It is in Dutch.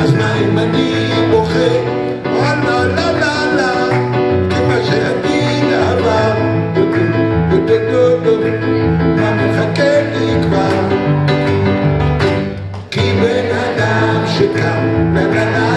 Als mij maar niet mocht Chicago,